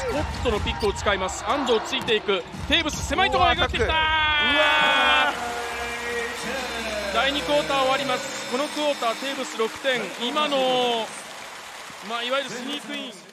スコットのピックを使います。安藤ついていく。テーブス狭いところを描いてきた。第2クォーター終わります。このクォーターテーブス6点。今のまあいわゆるスニークイン。